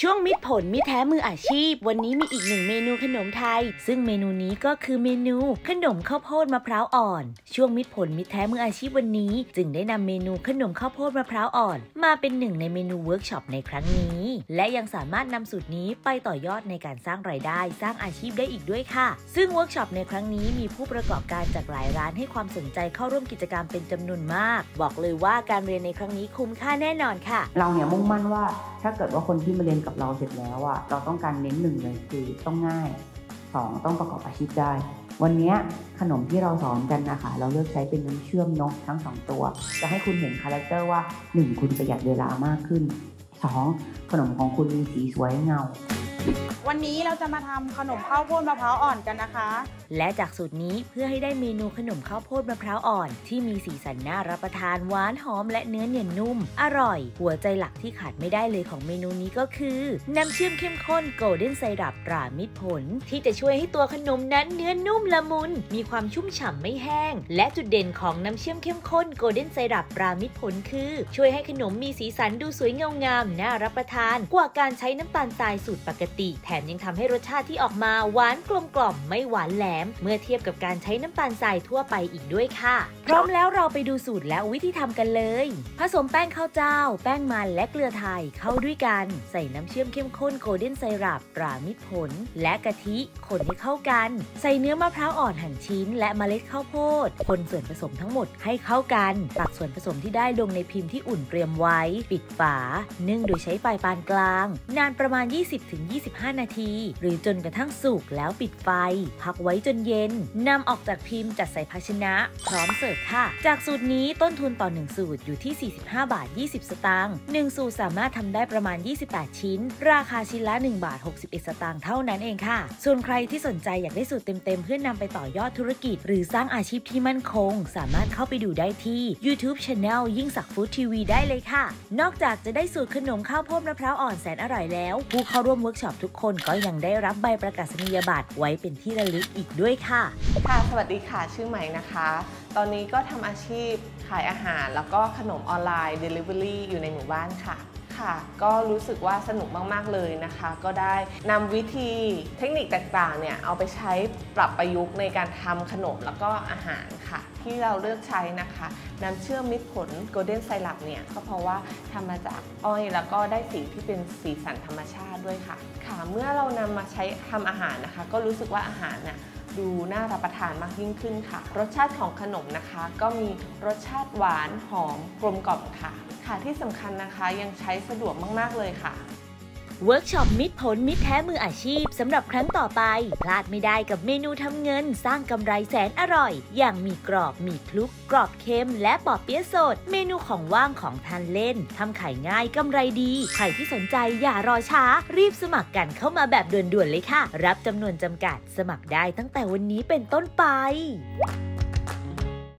ช่วงมิตรผลมิตรแท้มืออาชีพ วันนี้มีอีกหนึ่งเมนูขนมไทย ซึ่งเมนูนี้ก็คือเมนูขนมข้าวโพดมะพร้าวอ่อน ช่วงมิตรผลมิตรแท้มืออาชีพวันนี้ จึงได้นำเมนูขนมข้าวโพดมะพร้าวอ่อน มาเป็นหนึ่งในเมนูเวิร์กช็อปในครั้งนี้ และยังสามารถนำสูตรนี้ไปต่อยอดในการสร้างรายได้ สร้างอาชีพได้อีกด้วยค่ะ ซึ่งเวิร์กช็อปในครั้งนี้มีผู้ประกอบการจากหลายร้านให้ความสนใจเข้าร่วมกิจกรรมเป็นจำนวนมาก บอกเลยว่าการเรียนในครั้งนี้คุ้มค่าแน่นอนค่ะ เราเนี่ยมุ่งมั่นว่าถ้าเกิดว่าคนที่มาเรียนกับเราเสร็จแล้วอะเราต้องการเน้นหนึ่งเลยคือต้องง่ายสองต้องประกอบอาชีพได้ วันเนี้ยขนมที่เราสอนกันนะคะ เราเลือกใช้เป็นน้ำเชื่อมนกทั้งสองตัว จะให้คุณเห็น character ว่าหนึ่งคุณประหยัดเวลามากขึ้นสองขนมของคุณมีสีสวยเงา วันนี้เราจะมาทำขนมข้าวโพดมะพร้าวอ่อนกันนะคะ และจากสูตรนี้เพื่อให้ได้เมนูขนมข้าวโพดมะพร้าวอ่อน ที่มีสีสันน่ารับประทานหวานหอมและเนื้อเนียนนุ่ม อร่อย หัวใจหลักที่ขาดไม่ได้เลยของเมนูนี้ก็คือ น้ำเชื่อมเข้มข้นโกลเด้นไซรัปตรามิตรผล ที่จะช่วยให้ตัวขนมนั้นเนื้อนุ่มละมุน มีความชุ่มฉ่ำไม่แห้ง และจุดเด่นของน้ำเชื่อมเข้มข้นโกลเด้นไซรัปตรามิตรผลคือ ช่วยให้ขนมมีสีสันดูสวยเงางามน่ารับประทาน กว่าการใช้น้ำตาลทรายสูตรปกติแถมยังทำให้รสชาติที่ออกมาหวานกลมกล่อมไม่หวานแหลม เมื่อเทียบกับการใช้น้ำตาลทรายทั่วไปอีกด้วยค่ะ พร้อมแล้วเราไปดูสูตรและวิธีทำกันเลย ผสมแป้งข้าวเจ้า แป้งมันและเกลือไทยเข้าด้วยกัน ใส่น้ำเชื่อมเข้มข้นโกลเด้นไซรัปตรามิตรผล และกะทิคนให้เข้ากัน ใส่เนื้อมะพร้าวอ่อนหั่นชิ้น และเมล็ดข้าวโพด คนส่วนผสมทั้งหมดให้เข้ากัน ตักส่วนผสมที่ได้ลงในพิมพ์ที่อุ่นเตรียมไว้ ปิดฝา นึ่งโดยใช้ไฟปานกลาง นานประมาณ 20-25นาที หรือจนกระทั่งสุกแล้วปิดไฟ พักไว้จนเย็นนำออกจากพิมพ์จัดใส่ภาชนะ พร้อมเสิร์ฟค่ะ จากสูตรนี้ต้นทุนต่อ 1 สูตรอยู่ที่ 45 บาท 20 สตางค์1สูตรสามารถทำได้ประมาณ 28 ชิ้น ราคาชิ้นละ 1 บาท 61 สตางค์เท่านั้นเองค่ะ ส่วนใครที่สนใจอยากได้สูตรเต็มๆ เพื่อนำไปต่อยอดธุรกิจ หรือสร้างอาชีพที่มั่นคง สามารถเข้าไปดูได้ที่ YouTube Channel ยิ่งศักดิ์ Food TV ได้เลยค่ะ นอกจากจะได้สูตรขนมข้าวโพดมะพร้าวอ่อนแสนอร่อยแล้ว ผู้เข้าร่วมเวิร์กช็อปทุกคนก็ยังได้รับใบประกาศนียบัตรไว้เป็นที่ระลึกอีกด้วยค่ะ ค่ะ สวัสดีค่ะ ชื่อใหม่นะคะ ตอนนี้ก็ทำอาชีพขายอาหาร แล้วก็ขนมออนไลน์ Delivery อยู่ในหมู่บ้านค่ะ ค่ะ ก็รู้สึกว่าสนุกมาก ๆ เลยนะคะ ก็ได้นำวิธีเทคนิคต่างๆเนี่ยเอาไปใช้ปรับประยุกต์ในการทำขนมแล้วก็อาหารค่ะ ที่เราเลือกใช้นะคะน้ำเชื่อมมิตรผล Golden s y r u p เนี่ยก็เพราะว่าทำมาจากอ้อยแล้วก็ได้สีที่เป็นสีสันธรรมชาติด้วยค่ะ ค่ะ เมื่อเรานำมาใช้ทำอาหารนะคะ ก็รู้สึกว่าอาหารน่ะ ดูน่ารับประทานมากยิ่งขึ้นค่ะ รสชาติของขนมนะคะ ก็มีรสชาติหวานหอมกลมกล่อมค่ะ ค่ะที่สำคัญนะคะยังใช้สะดวกมาก ๆ เลยค่ะ เวิร์กช็อปมิตรผลมิตรแท้มืออาชีพสำหรับครั้งต่อไป พลาดไม่ได้กับเมนูทำเงิน สร้างกำไรแสนอร่อย อย่างหมี่กรอบหมี่คลุก กรอบเค็ม และปอเปี๊ยะสด เมนูของว่างของทานเล่นทำขายง่ายกำไรดี ใครที่สนใจอย่ารอช้า รีบสมัครกันเข้ามาแบบด่วนๆเลยค่ะ รับจำนวนจำกัด สมัครได้ตั้งแต่วันนี้เป็นต้นไป